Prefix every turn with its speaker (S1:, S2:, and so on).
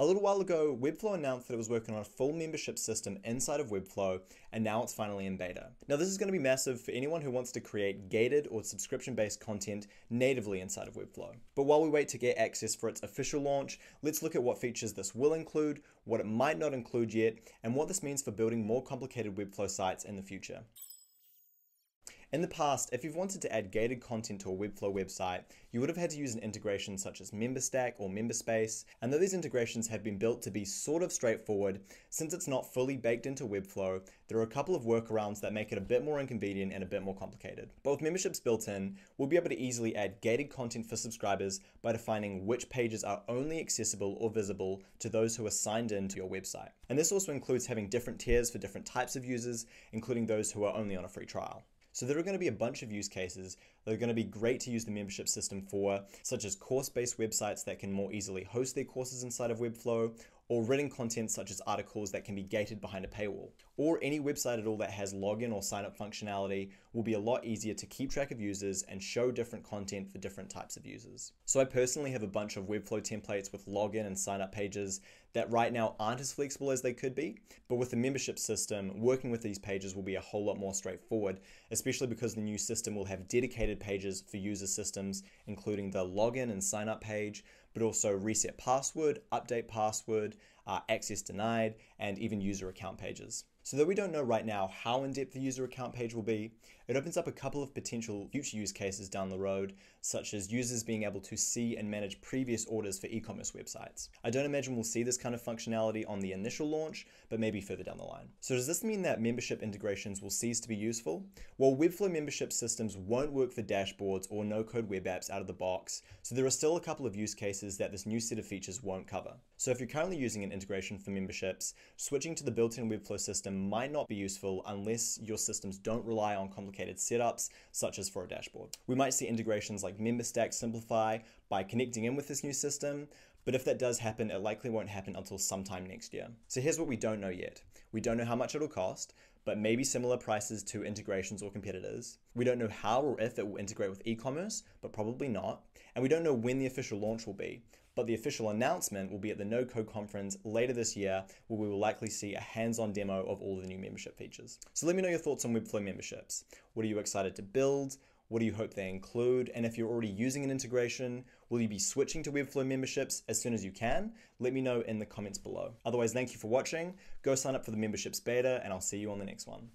S1: A little while ago, Webflow announced that it was working on a full membership system inside of Webflow, and now it's finally in beta. Now, this is going to be massive for anyone who wants to create gated or subscription based content natively inside of Webflow. But while we wait to get access for its official launch, let's look at what features this will include, what it might not include yet, and what this means for building more complicated Webflow sites in the future. In the past, if you've wanted to add gated content to a Webflow website, you would have had to use an integration such as MemberStack or MemberSpace, and though these integrations have been built to be sort of straightforward, since it's not fully baked into Webflow, there are a couple of workarounds that make it a bit more inconvenient and a bit more complicated. But with memberships built in, we'll be able to easily add gated content for subscribers by defining which pages are only accessible or visible to those who are signed in to your website. And this also includes having different tiers for different types of users, including those who are only on a free trial. So there are going to be a bunch of use cases that are going to be great to use the membership system for, such as course-based websites that can more easily host their courses inside of Webflow, or written content such as articles that can be gated behind a paywall. Or any website at all that has login or sign up functionality will be a lot easier to keep track of users and show different content for different types of users. So I personally have a bunch of Webflow templates with login and sign up pages that right now aren't as flexible as they could be, but with the membership system, working with these pages will be a whole lot more straightforward, especially because the new system will have dedicated pages for user systems, including the login and sign up page, but also reset password, update password, uh, access denied, and even user account pages. So though we don't know right now how in-depth the user account page will be, it opens up a couple of potential future use cases down the road, such as users being able to see and manage previous orders for e-commerce websites. I don't imagine we'll see this kind of functionality on the initial launch, but maybe further down the line. So does this mean that membership integrations will cease to be useful? Well, Webflow membership systems won't work for dashboards or no-code web apps out of the box, so there are still a couple of use cases that this new set of features won't cover. So if you're currently using an integration for memberships, switching to the built-in Webflow system might not be useful unless your systems don't rely on complicated setups, such as for a dashboard. We might see integrations like MemberStack simplify by connecting in with this new system, but if that does happen, it likely won't happen until sometime next year. So here's what we don't know yet. We don't know how much it'll cost, but maybe similar prices to integrations or competitors. We don't know how or if it will integrate with e-commerce, but probably not. And we don't know when the official launch will be but the official announcement will be at the No Code conference later this year, where we will likely see a hands-on demo of all the new membership features. So let me know your thoughts on Webflow memberships. What are you excited to build? What do you hope they include? And if you're already using an integration, will you be switching to Webflow memberships as soon as you can? Let me know in the comments below. Otherwise, thank you for watching. Go sign up for the memberships beta, and I'll see you on the next one.